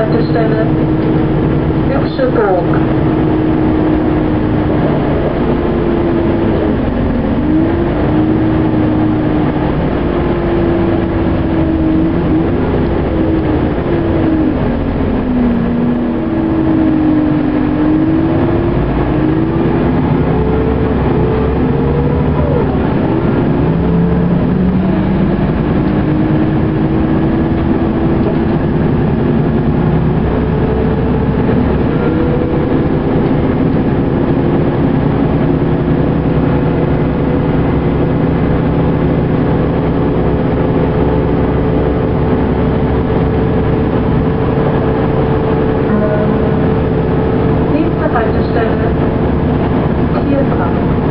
uit te. Heel. 第一个？